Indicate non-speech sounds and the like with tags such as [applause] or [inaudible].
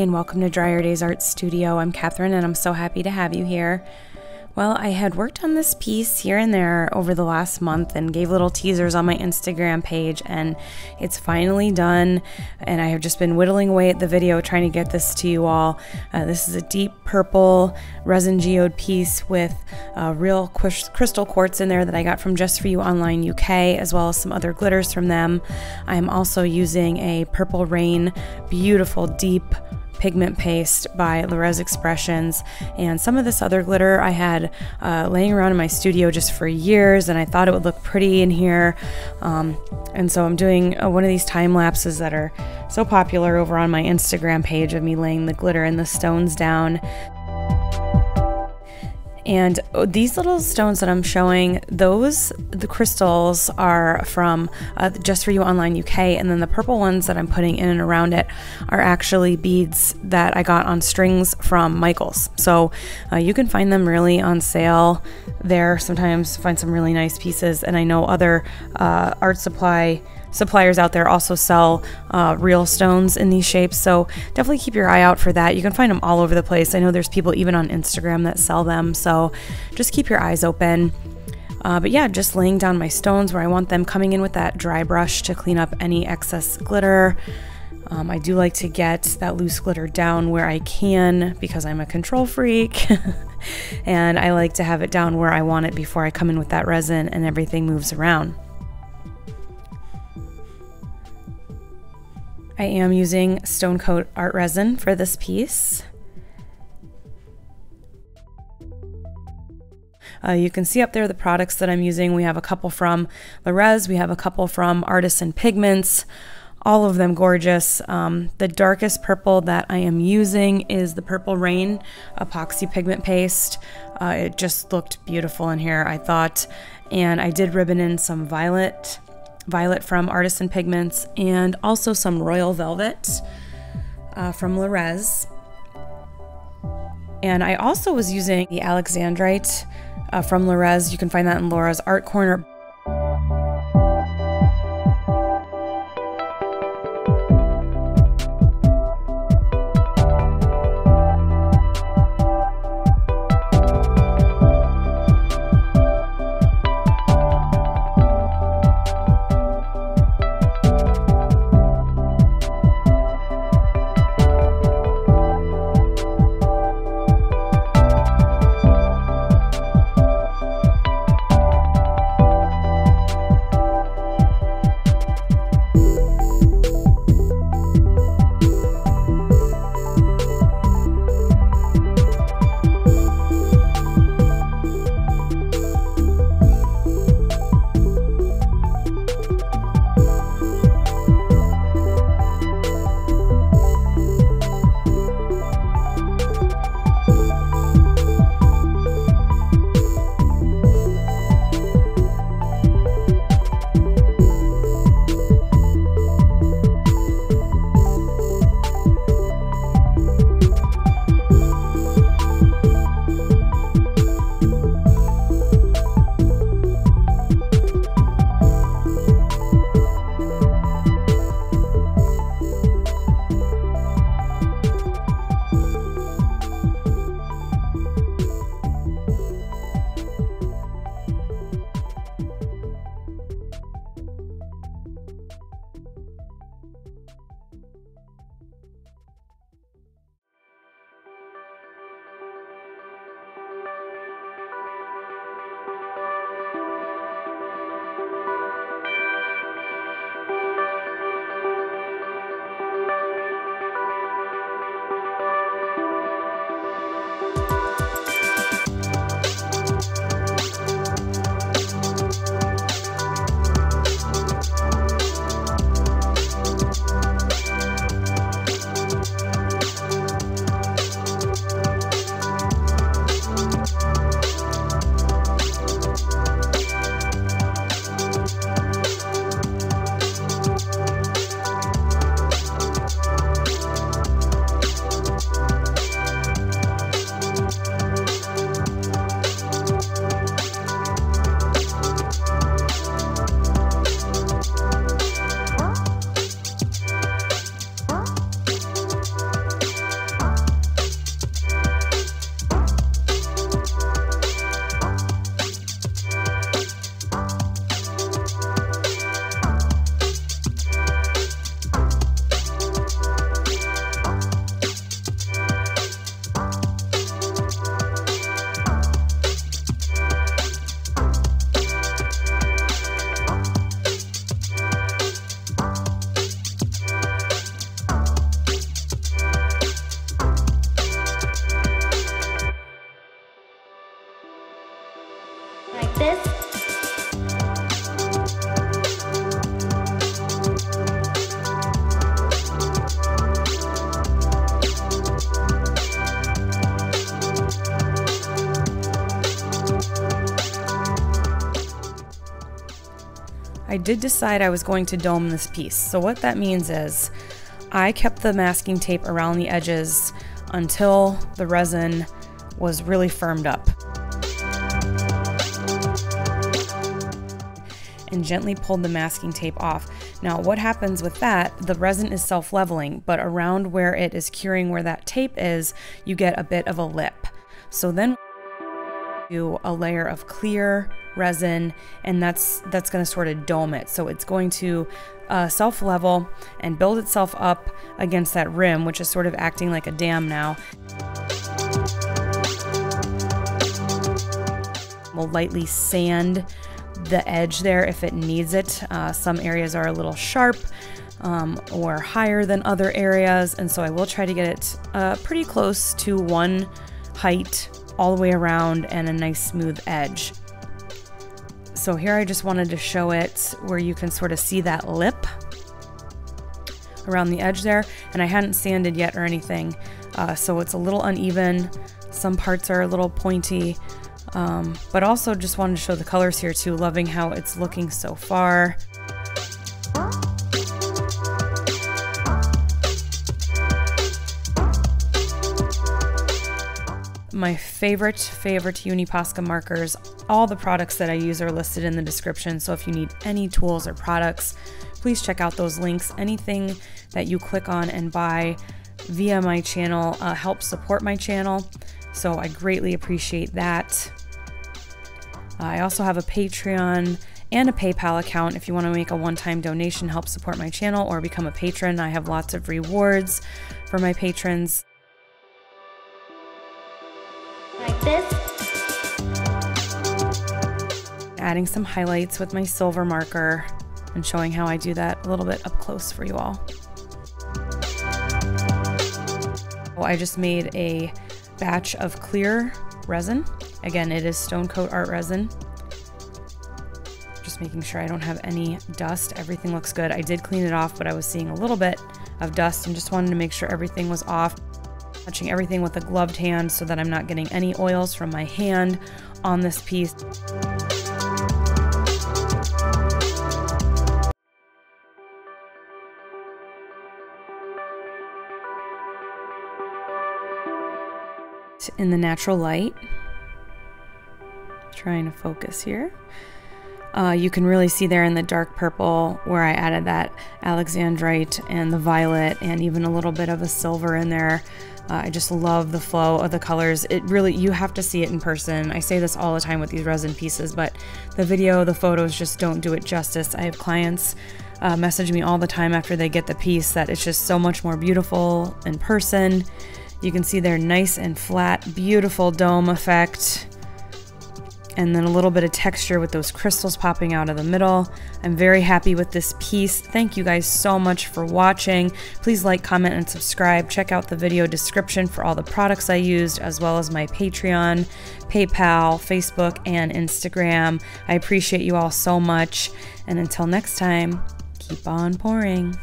and welcome to Dryer Days Art Studio. I'm Catherine and I'm so happy to have you here. Well, I had worked on this piece here and there over the last month and gave little teasers on my Instagram page, and it's finally done. And I have just been whittling away at the video trying to get this to you all. Uh, this is a deep purple resin geode piece with uh, real crystal quartz in there that I got from Just For You Online UK, as well as some other glitters from them. I'm also using a Purple Rain, beautiful, deep pigment paste by Le Res Expressions. And some of this other glitter I had uh, laying around in my studio just for years, and I thought it would look pretty in here. Um, and so I'm doing uh, one of these time lapses that are so popular over on my Instagram page of me laying the glitter and the stones down. And uh, these little stones that I'm showing, those, the crystals are from uh, Just For You Online UK. And then the purple ones that I'm putting in and around it are actually beads that I got on strings from Michaels. So uh, you can find them really on sale there. Sometimes find some really nice pieces. And I know other uh, art supply suppliers out there also sell uh, real stones in these shapes. So definitely keep your eye out for that. You can find them all over the place. I know there's people even on Instagram that sell them. So just keep your eyes open. Uh, but yeah, just laying down my stones where I want them coming in with that dry brush to clean up any excess glitter. Um, I do like to get that loose glitter down where I can because I'm a control freak. [laughs] and I like to have it down where I want it before I come in with that resin and everything moves around. I am using Stone Coat Art Resin for this piece. Uh, you can see up there the products that I'm using. We have a couple from Le Res, we have a couple from Artisan Pigments, all of them gorgeous. Um, the darkest purple that I am using is the Purple Rain epoxy pigment paste. Uh, it just looked beautiful in here, I thought. And I did ribbon in some violet Violet from Artisan Pigments, and also some Royal Velvet uh, from Le Res. And I also was using the Alexandrite uh, from Le Res. You can find that in Laura's Art Corner. I did decide I was going to dome this piece. So what that means is I kept the masking tape around the edges until the resin was really firmed up. And gently pulled the masking tape off. Now, what happens with that? The resin is self leveling, but around where it is curing where that tape is, you get a bit of a lip. So then a layer of clear resin and that's that's going to sort of dome it. So it's going to uh, self level and build itself up against that rim which is sort of acting like a dam now. We'll lightly sand the edge there if it needs it. Uh, some areas are a little sharp um, or higher than other areas and so I will try to get it uh, pretty close to one height all the way around and a nice smooth edge. So here I just wanted to show it where you can sort of see that lip around the edge there. And I hadn't sanded yet or anything, uh, so it's a little uneven. Some parts are a little pointy, um, but also just wanted to show the colors here too, loving how it's looking so far. My favorite, favorite Uniposca markers. All the products that I use are listed in the description, so if you need any tools or products, please check out those links. Anything that you click on and buy via my channel uh, helps support my channel, so I greatly appreciate that. I also have a Patreon and a PayPal account if you want to make a one time donation, help support my channel, or become a patron. I have lots of rewards for my patrons. Adding some highlights with my silver marker and showing how I do that a little bit up close for you all. Oh, I just made a batch of clear resin. Again, it is Stone Coat Art Resin. Just making sure I don't have any dust. Everything looks good. I did clean it off, but I was seeing a little bit of dust and just wanted to make sure everything was off touching everything with a gloved hand so that I'm not getting any oils from my hand on this piece. In the natural light, trying to focus here. Uh, you can really see there in the dark purple where I added that alexandrite and the violet and even a little bit of a silver in there. Uh, I just love the flow of the colors. It really, you have to see it in person. I say this all the time with these resin pieces, but the video, the photos just don't do it justice. I have clients uh, message me all the time after they get the piece that it's just so much more beautiful in person. You can see they're nice and flat, beautiful dome effect and then a little bit of texture with those crystals popping out of the middle. I'm very happy with this piece. Thank you guys so much for watching. Please like, comment, and subscribe. Check out the video description for all the products I used, as well as my Patreon, PayPal, Facebook, and Instagram. I appreciate you all so much. And until next time, keep on pouring.